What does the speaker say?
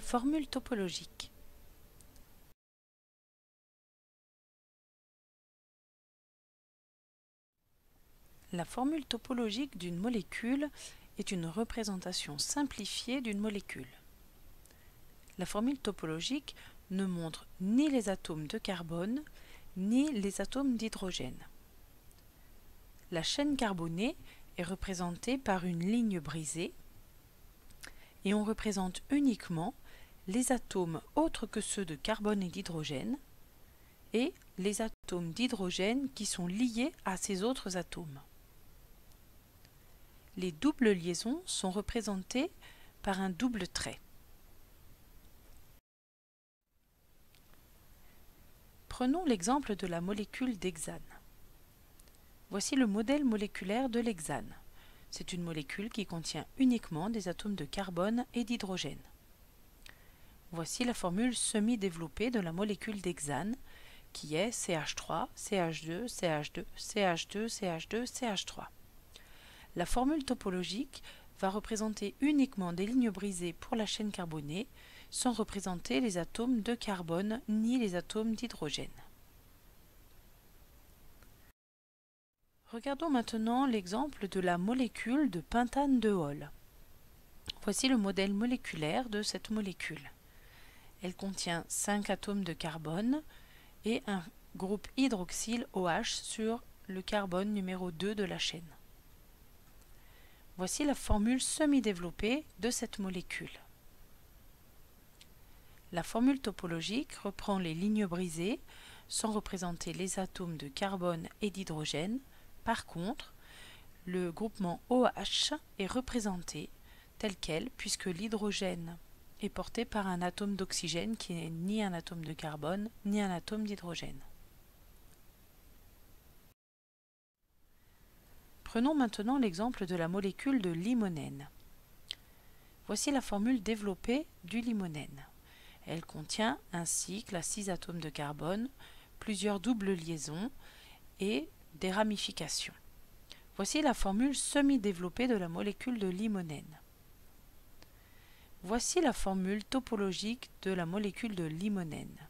La formule topologique. D'une molécule est une représentation simplifiée d'une molécule. La formule topologique ne montre ni les atomes de carbone ni les atomes d'hydrogène. La chaîne carbonée est représentée par une ligne brisée et on représente uniquement les atomes autres que ceux de carbone et d'hydrogène et les atomes d'hydrogène qui sont liés à ces autres atomes. Les doubles liaisons sont représentées par un double trait. Prenons l'exemple de la molécule d'hexane. Voici le modèle moléculaire de l'hexane. C'est une molécule qui contient uniquement des atomes de carbone et d'hydrogène. Voici la formule semi-développée de la molécule d'hexane, qui est CH3, CH2, CH2, CH2, CH2, CH3. La formule topologique va représenter uniquement des lignes brisées pour la chaîne carbonée, sans représenter les atomes de carbone ni les atomes d'hydrogène. Regardons maintenant l'exemple de la molécule de pentane de Hall. Voici le modèle moléculaire de cette molécule. Elle contient 5 atomes de carbone et un groupe hydroxyle OH sur le carbone numéro 2 de la chaîne. Voici la formule semi-développée de cette molécule. La formule topologique reprend les lignes brisées sans représenter les atomes de carbone et d'hydrogène. Par contre, le groupement OH est représenté tel quel puisque l'hydrogène est porté par un atome d'oxygène qui n'est ni un atome de carbone ni un atome d'hydrogène. Prenons maintenant l'exemple de la molécule de limonène. Voici la formule développée du limonène. Elle contient un cycle à 6 atomes de carbone, plusieurs doubles liaisons et des ramifications. Voici la formule semi-développée de la molécule de limonène. Voici la formule topologique de la molécule de limonène.